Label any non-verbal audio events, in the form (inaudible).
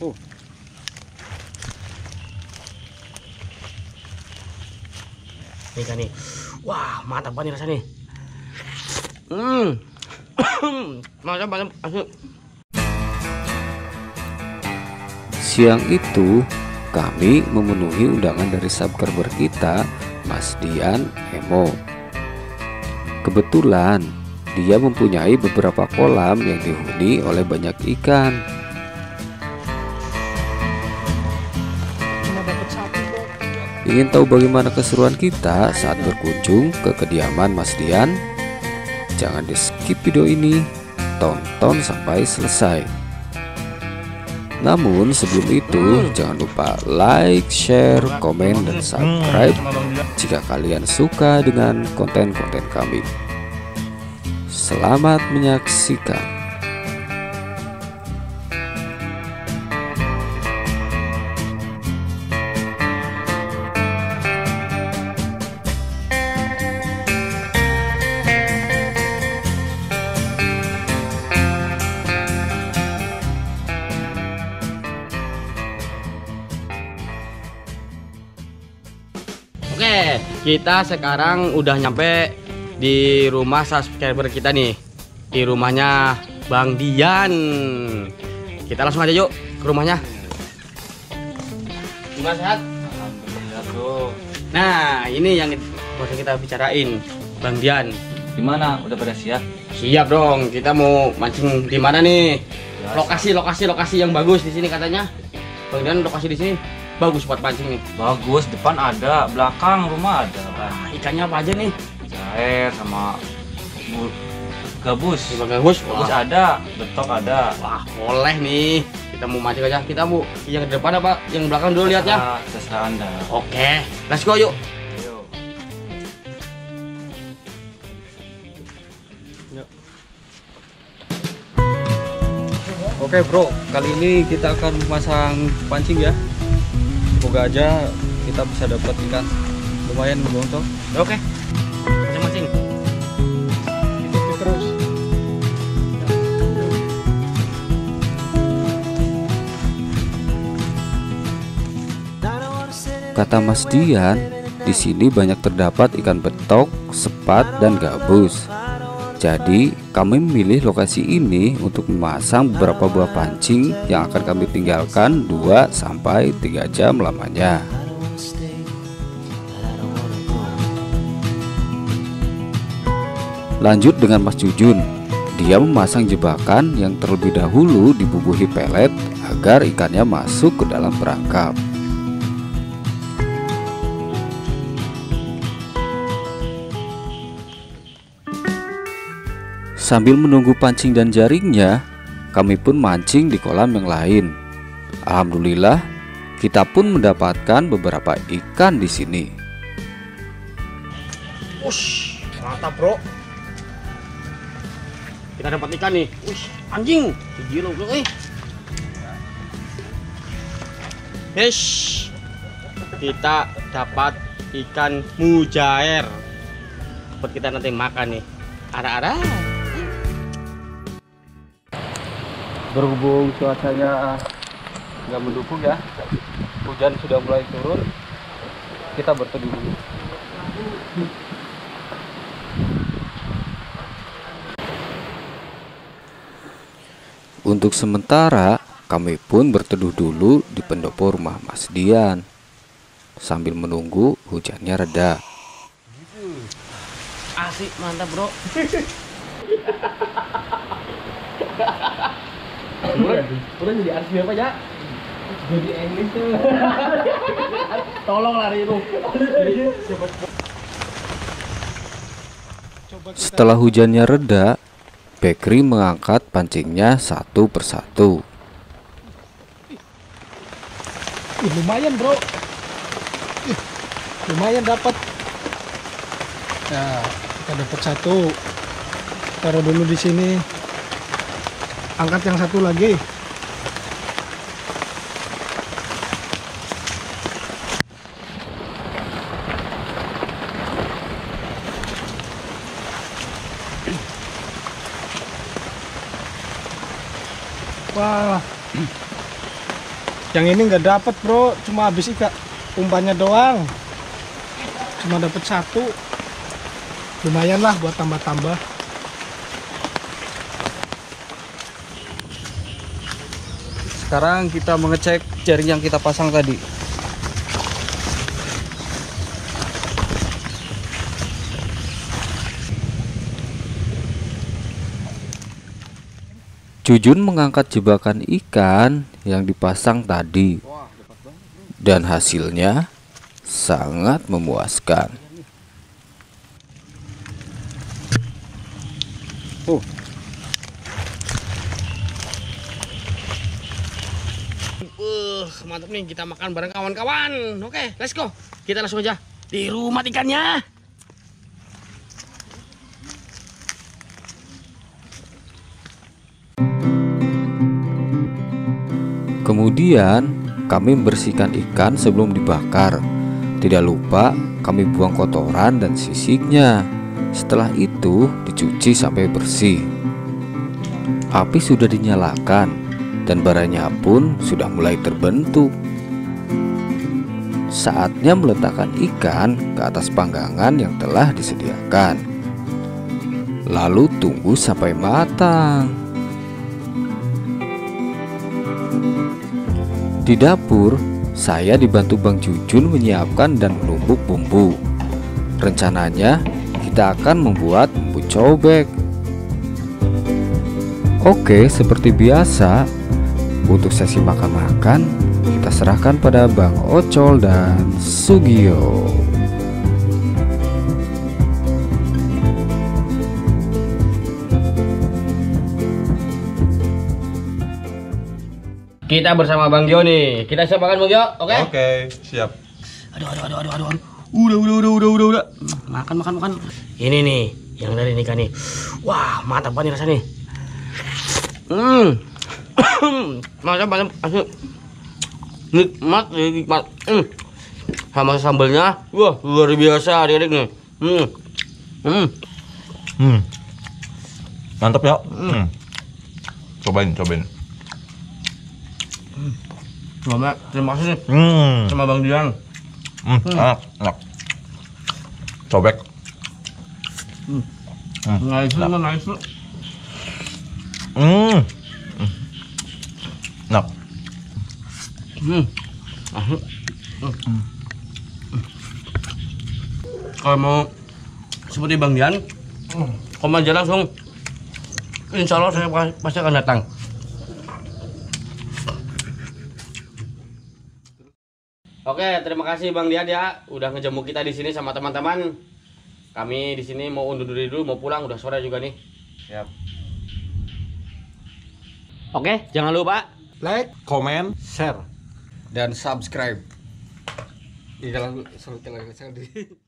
Oh. Nih kan nih. Wah, mantap banget rasanya. Hmm. (coughs) mantap banget. Asli. Siang itu, kami memenuhi undangan dari subscriber kita, Mas Dian Emo. Kebetulan, dia mempunyai beberapa kolam yang dihuni oleh banyak ikan. Ingin tahu bagaimana keseruan kita saat berkunjung ke kediaman Mas Dian? Jangan di skip video ini, tonton sampai selesai. Namun sebelum itu jangan lupa like, share, komen, dan subscribe jika kalian suka dengan konten-konten kami. Selamat menyaksikan. Oke, kita sekarang udah nyampe di rumah subscriber kita nih. Di rumahnya Bang Dian. Kita langsung aja yuk ke rumahnya. Gimana sehat? Alhamdulillah bro. Nah, ini yang mau kita bicarain, Bang Dian. Gimana? Udah pada siap? Siap dong, kita mau mancing di mana nih? Lokasi, lokasi, lokasi yang bagus di sini katanya. Bang Dian lokasi di sini bagus buat mancing nih. Bagus, depan ada, belakang rumah ada kan. Ah, ikannya apa aja nih? Jair sama bu- gabus. Bang Gabus. Gabus Wah, ada, betok ada. wah, boleh nih. Kita mau mancing aja. Kita mau yang depan apa? Yang belakang dulu lihat ya. Terserah- anda. Oke, let's go yuk. Ayo. Oke bro, kali ini kita akan memasang pancing ya. Semoga aja kita bisa dapat ikan lumayan bang Toh. Oke. Mancing-mancing. terus. Kata Mas Dian, di sini banyak terdapat ikan betok, sepat, dan gabus. Jadi, kami memilih lokasi ini untuk memasang beberapa buah pancing yang akan kami tinggalkan 2 sampai 3 jam lamanya. Lanjut dengan Mas Jujun. Dia memasang jebakan yang terlebih dahulu dibubuhi pelet agar ikannya masuk ke dalam perangkap. Sambil menunggu pancing dan jaringnya, kami pun mancing di kolam yang lain. Alhamdulillah, kita pun mendapatkan beberapa ikan di sini. Ush, mantap bro. Kita dapat ikan nih. Ush, anjing. Gila bro, eh. Hesh. Kita dapat ikan mujair. Buat kita nanti makan nih. Ara-ara. Berhubung cuacanya nggak mendukung ya, hujan sudah mulai turun. Kita berteduh dulu. Untuk sementara, kami pun berteduh dulu di pendopo rumah Mas Dian sambil menunggu hujannya reda. Asik, mantap bro. (laughs) Udah, udah jadi artis apa ya? Jadi English tuh. (laughs) Tolong lari itu. Setelah hujannya reda, Bekri mengangkat pancingnya satu persatu. Ih, lumayan bro Ih, lumayan dapat ya kita dapat satu taruh dulu di sini angkat yang satu lagi wah Yang ini nggak dapat bro, cuma habis ikan umpannya doang. Cuma dapat satu. Lumayan lah buat tambah-tambah. Sekarang kita mengecek jaring yang kita pasang tadi. Jujun mengangkat jebakan ikan yang dipasang tadi dan hasilnya sangat memuaskan. Uh, mantap nih kita makan bareng kawan-kawan. Oke, let's go. Kita langsung aja di rumah ikannya. Kemudian kami membersihkan ikan sebelum dibakar. Tidak lupa kami buang kotoran dan sisiknya. Setelah itu dicuci sampai bersih. Api sudah dinyalakan dan baranya pun sudah mulai terbentuk. Saatnya meletakkan ikan ke atas panggangan yang telah disediakan. Lalu tunggu sampai matang. Di dapur, saya dibantu Bang Jujun menyiapkan dan menumbuk bumbu. Rencananya, kita akan membuat bumbu cobek. Oke, seperti biasa, untuk sesi makan-makan, kita serahkan pada Bang Ocol dan Sugio. Kita bersama Bang Gio nih. Kita siap makan Bang Gio, oke? Oke, siap. Aduh, aduh, aduh, aduh, aduh, aduh. Udah, udah, udah, udah, udah, udah. Makan, makan, makan. Ini nih, yang dari nikah nih. Wah, mantap banget nih rasanya. Hmm. Mantap, mantap, asli. Nikmat, nikmat. Hmm. Sama sambelnya, wah luar biasa adik-adik nih. Hmm. Hmm. Hmm. Mantap ya. Hmm. Cobain, cobain. Mama, terima kasih nih Hmm. sama Bang Dian. Hmm. Enak, enak. Cobek. Nice, nice. Hmm. Hmm. Hmm. Asli. Hmm. Kalau mau seperti Bang Dian, komen aja langsung. Insya Allah saya pas- pasti akan datang. Oke, terima kasih Bang Dian ya, udah ngejemu kita di sini sama teman-teman. Kami di sini mau undur diri dulu, mau pulang, udah sore juga nih. Siap. Oke, jangan lupa Like, Komen. Share dan subscribe. Di dalam di